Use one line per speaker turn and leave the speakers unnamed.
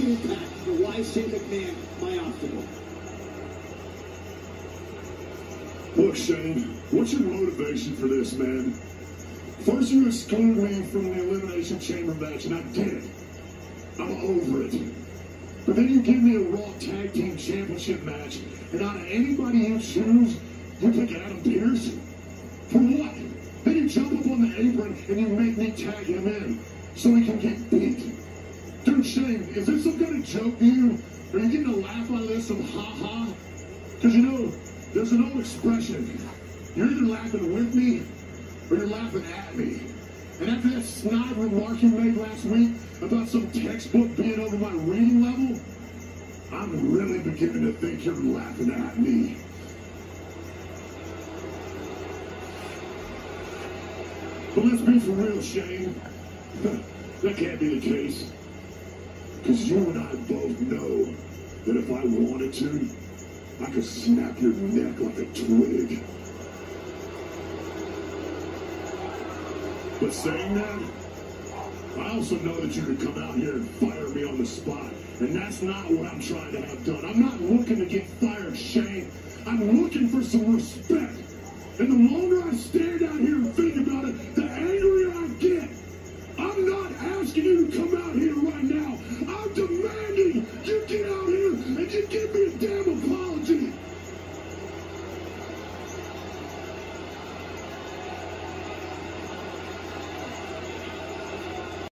for McMahon my obstacle.
Look, Shane, what's your motivation for this, man? First, you excluded me from the Elimination Chamber match, and I get it. I'm over it. But then you give me a Raw Tag Team Championship match, and out of anybody you choose, you pick Adam Pearce? For what? Then you jump up on the apron and you make me tag him in so he can get beat. Shane, is this some kind of joke you? Are you getting a laugh out of this, some ha-ha? Because you know, there's an old expression. You're either laughing with me or you're laughing at me. And after that snide remark you made last week about some textbook being over my reading level, I'm really beginning to think you're laughing at me. But let's be for real, Shane. that can't be the case. Because you and I both know that if I wanted to, I could snap your neck like a twig. But saying that, I also know that you could come out here and fire me on the spot. And that's not what I'm trying to have done. I'm not looking to get fired, Shane. I'm looking for some respect. And the longer I stand out here asking you to come out here right now. I demand